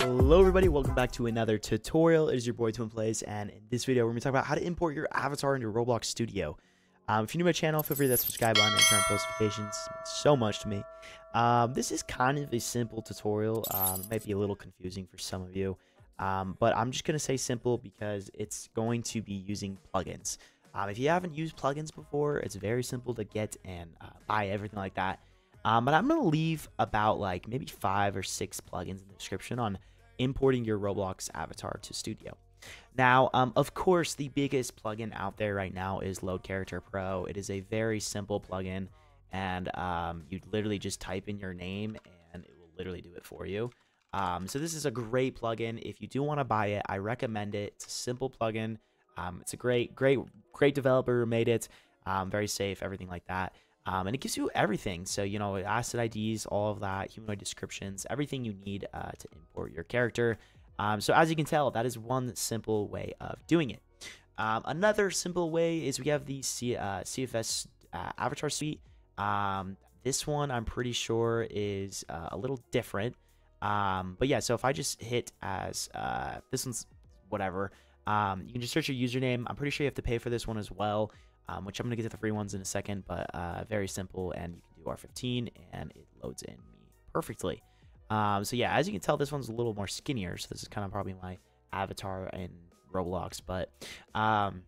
Hello everybody, welcome back to another tutorial. It is your boy TwinPlayz, and in this video we're going to talk about how to import your avatar into Roblox Studio. Um, if you're new to my channel, feel free to hit that subscribe button and turn on post notifications. So much to me. Um, this is kind of a simple tutorial. Um, it might be a little confusing for some of you, um, but I'm just going to say simple because it's going to be using plugins. Um, if you haven't used plugins before, it's very simple to get and uh, buy everything like that. Um, but I'm going to leave about like maybe five or six plugins in the description on importing your Roblox avatar to Studio. Now, um, of course, the biggest plugin out there right now is Load Character Pro. It is a very simple plugin, and um, you literally just type in your name, and it will literally do it for you. Um, so this is a great plugin. If you do want to buy it, I recommend it. It's a simple plugin. Um, it's a great, great, great developer who made it. Um, very safe, everything like that. Um, and it gives you everything. So, you know, asset IDs, all of that, humanoid descriptions, everything you need uh, to import your character. Um, so, as you can tell, that is one simple way of doing it. Um, another simple way is we have the C uh, CFS uh, avatar suite. Um, this one, I'm pretty sure, is uh, a little different. Um, but yeah, so if I just hit as uh, this one's whatever, um, you can just search your username. I'm pretty sure you have to pay for this one as well um, which I'm going to get to the free ones in a second, but uh, very simple. And you can do R15 and it loads in me perfectly. Um, so yeah, as you can tell, this one's a little more skinnier. So this is kind of probably my avatar in Roblox, but um,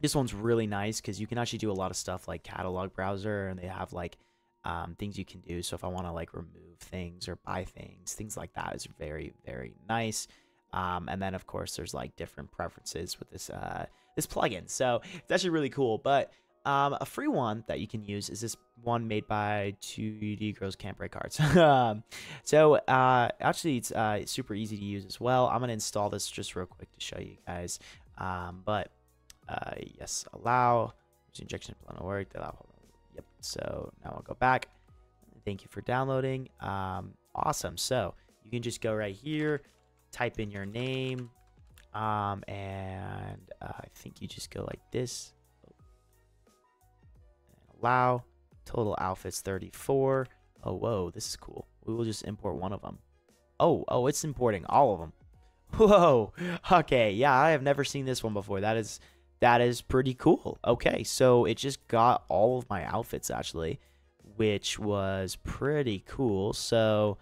this one's really nice because you can actually do a lot of stuff like catalog browser and they have like um, things you can do. So if I want to like remove things or buy things, things like that is very, very nice. Um, and then of course there's like different preferences with this uh, this plugin. So it's actually really cool. But um, a free one that you can use is this one made by 2D Girls Can't Break Cards. Um, so uh, actually, it's uh, super easy to use as well. I'm to install this just real quick to show you guys. Um, but uh, yes, allow. Injection plan will work. Yep. So now I'll go back. Thank you for downloading. Um, awesome. So you can just go right here, type in your name, um, and uh, I think you just go like this. And allow. Total outfits 34. Oh, whoa, this is cool. We will just import one of them. Oh, oh, it's importing all of them. Whoa. Okay, yeah, I have never seen this one before. That is that is pretty cool. Okay, so it just got all of my outfits actually, which was pretty cool. So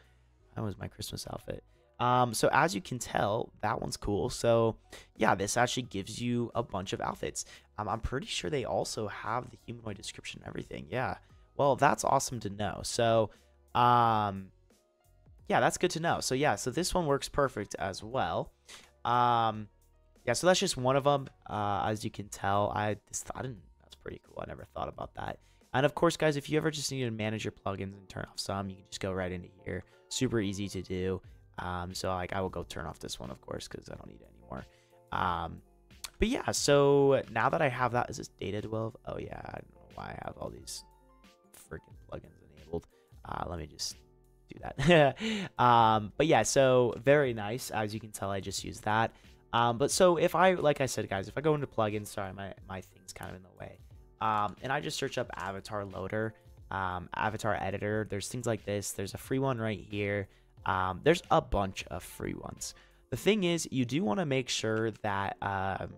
that was my Christmas outfit. Um, so as you can tell, that one's cool. So yeah, this actually gives you a bunch of outfits. Um, I'm pretty sure they also have the humanoid description and everything. Yeah. Well, that's awesome to know. So, um, yeah, that's good to know. So yeah, so this one works perfect as well. Um, yeah, so that's just one of them. Uh, as you can tell, I just I didn't. That's pretty cool. I never thought about that. And of course, guys, if you ever just need to manage your plugins and turn off some, you can just go right into here. Super easy to do. Um, so like I will go turn off this one, of course, because I don't need it anymore. Um, but yeah, so now that I have that, is this data 12? Oh yeah, I don't know why I have all these freaking plugins enabled. Uh, let me just do that. um, but yeah, so very nice. As you can tell, I just use that. Um, but so if I, like I said, guys, if I go into plugins, sorry, my, my thing's kind of in the way. Um, and I just search up avatar loader, um, avatar editor, there's things like this. There's a free one right here. Um, there's a bunch of free ones. The thing is, you do want to make sure that um,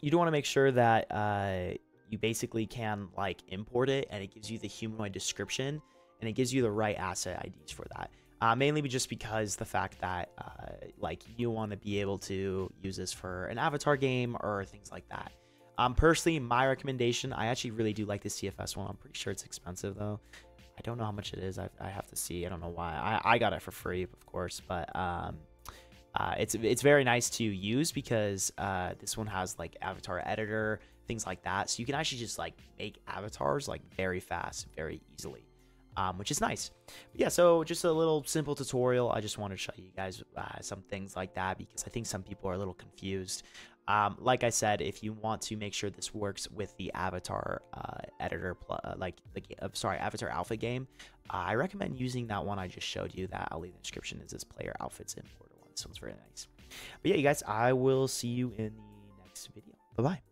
you do want to make sure that uh, you basically can like import it, and it gives you the humanoid description, and it gives you the right asset IDs for that. Uh, mainly just because the fact that uh, like you want to be able to use this for an avatar game or things like that. Um, personally, my recommendation, I actually really do like the CFS one. I'm pretty sure it's expensive though. I don't know how much it is. I, I have to see. I don't know why. I, I got it for free, of course, but um, uh, it's it's very nice to use because uh, this one has like avatar editor, things like that. So you can actually just like make avatars like very fast, very easily, um, which is nice. But yeah, so just a little simple tutorial. I just wanted to show you guys uh, some things like that because I think some people are a little confused. Um, like I said, if you want to make sure this works with the Avatar uh, editor, uh, like the uh, sorry Avatar Alpha game, uh, I recommend using that one I just showed you. That I'll leave in the description is this player outfits importer one. This one's very nice. But yeah, you guys, I will see you in the next video. Bye bye.